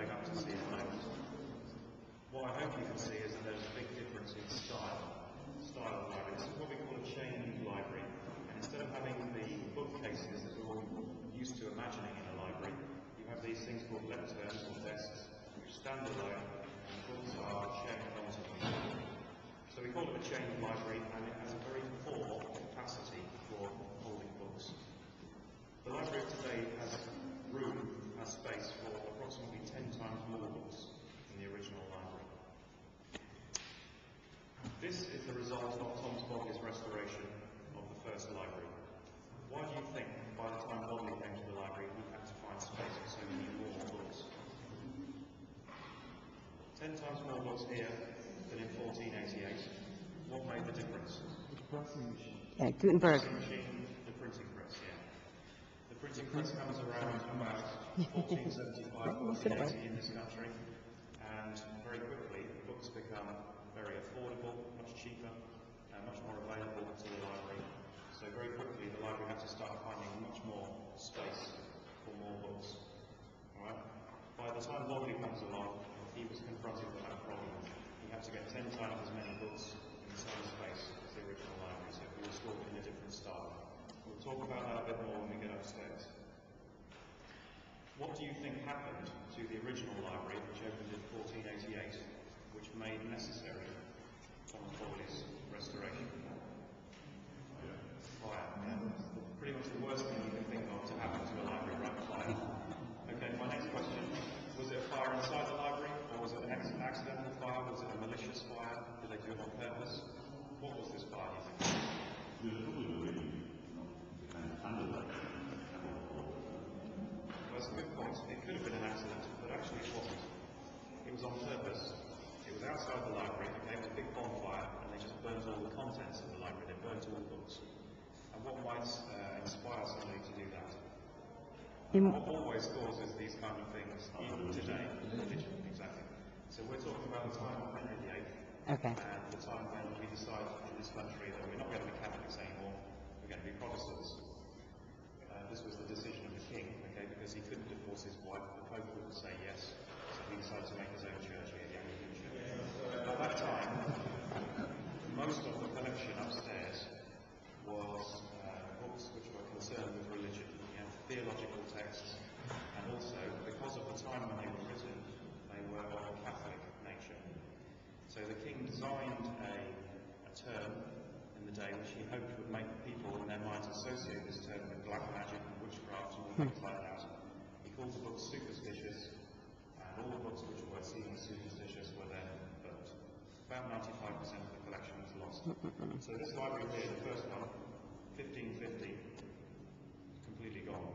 going up to see it later. What I hope you can see is that there's a big difference in style. Style of library. This is what we call a chained library. And instead of having the bookcases that we're all used to imagining in a library, you have these things called lecterns or desks, which stand alone, and books are chained onto them. So we call it a chain library, and it has a very poor capacity for holding books. The library of today has room, has space for approximately 10 times more books than the original library. This is the result of Thomas Bodley's restoration of the first library. Why do you think by the time Bodley came to the library he had to find space for so many more books? Ten times more books here than in 1488. What made the difference? Yeah, Gutenberg. Machine, the printing press, yeah. Press comes around about 1475, 1480 in this country, and very quickly books become very affordable, much cheaper, and much more available to the library. So very quickly the library had to start finding much more space for more books. Alright? By the time Bodley comes along, he was confronted with that problem. He had to get ten times as many books in the same space as the original library, so he was in a different style. We'll talk about that a bit more when we get upstairs. Think happened to the original library, which opened in 1488, which made necessary Thomas Bodley's restoration? Fire. Yeah. Pretty much the worst thing you can think of to happen to a library, right? Fire. Okay, my next question. Was it a fire inside the library, or was it an ac- accidental fire? Was it a malicious fire? Did they do it on purpose? What was this fire, do you think? Well, that's a good point. It could have been an accident, but actually it wasn't. It was on purpose. It was outside the library. They had a big bonfire, and they just burnt all the contents of the library. They burnt all the books. And what might uh, inspire somebody to do that? In- What always causes these kind of things, even today, religion, exactly. So we're talking about the time of Henry VIII, Okay. and the time when we decide in this country that we're not going to be Catholics anymore, we're going to be Protestants. Uh, this was the decision of the king, okay, because he couldn't divorce his wife, the Pope wouldn't say yes, so he decided to make his own church here, the Anglican Church. At that time, most of the collection upstairs was uh, books which were concerned with religion, you know, theological texts, and also, because of the time when they were written, they were of a Catholic nature. So the king designed a, a term in the day which he hoped would make people in their minds associate this term with black magic and witchcraft and all things like that. He called the books superstitious, and all the books which were seen as superstitious were then burnt. About 95% of the collection was lost. So this library here, the first one, 1550, completely gone.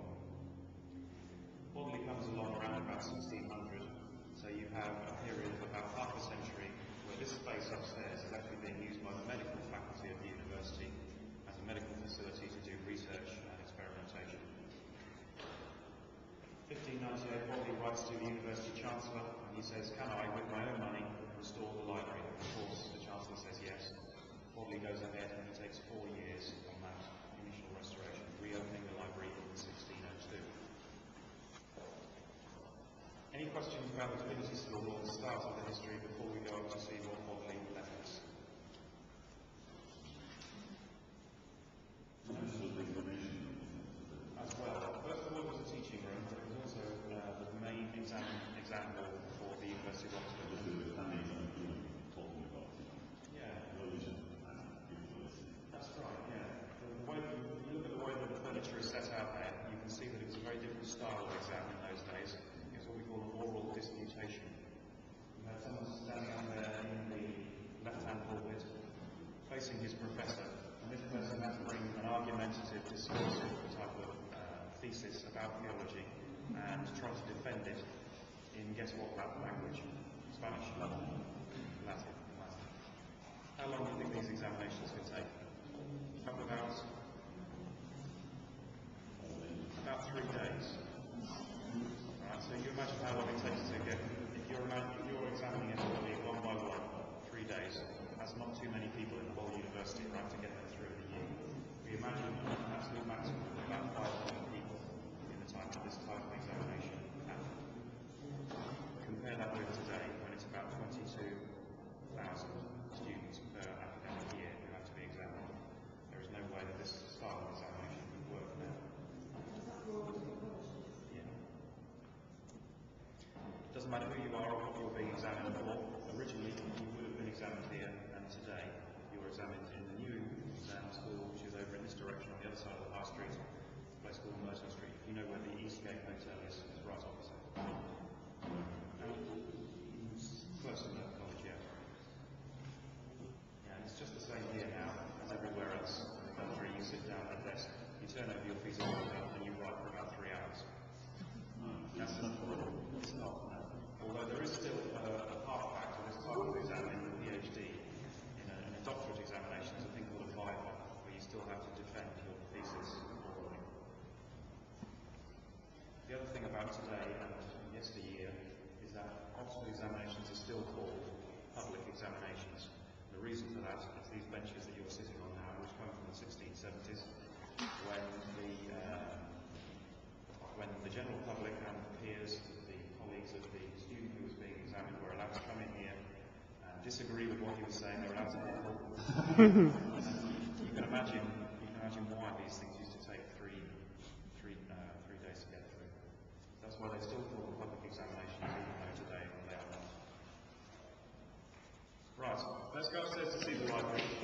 Bodley comes along around about 1600, so you have uh, a period of about half a century where this space upstairs is actually being used by the medical faculty of the university as a medical facility to do research and experimentation. 1598, Bodley writes to the university chancellor and he says, Can I, with my own money, restore the library? Of course, the chancellor says yes. Bodley goes ahead and it takes four years on that initial restoration, reopening the library in 1602. Any questions about the Divinity School or the start of the history before we go up to see what Bodley left us? As well. First of all, it was a teaching room, but it was also uh, the main exam, exam hall for the University of Oxford. Yeah, that's right, yeah. The, the way, if you look at the way that the furniture is set out there, you can see that it was a very different style of exam in those days. It was what we call an oral disputation. You had someone standing up there in the left-hand pulpit, facing his professor, and this person had to bring an argumentative, discursive type of uh, about theology and try to defend it in guess what language? Spanish? Latin. Latin. Latin. How long do you think these examinations could take? A couple of hours? About three days. Right, so you imagine how long it takes to get, if you're, if you're examining everybody one by one, three days, that's not too many people in the whole university, right, to get them through the year. We imagine an absolute maximum of about 500 people in the time that this type of examination happened. Matter who you are or what you're being examined for, originally you would have been examined here, and today you are examined in the new exam school, which is over in this direction on the other side of the high street, a place called Merton Street. You know where the Eastgate Hotel is, it's right opposite. Close to Merton College, yeah. Yeah, and it's just the same here now as everywhere else in the country. You sit down at a desk, you turn over your piece of paper, and you write for about three hours. That's it's not. no. Although there is still a, a part fact of this type of exam in the PhD, in a, in a doctorate examination, there's a thing called a viva, where you still have to defend your thesis orally. The other thing about today and yesteryear is that Oxford examinations are still called public examinations. The reason for that is these benches that you're sitting on now, which come from the 1670s, when the uh, when the general public and the peers, the colleagues of the student who was being examined were allowed to come in here and disagree with what he was saying, they were allowed to you can imagine, you can imagine why these things used to take three, three, uh, three days to get through. Why they still call them public even though today they are not. Right, let's go upstairs to see the library.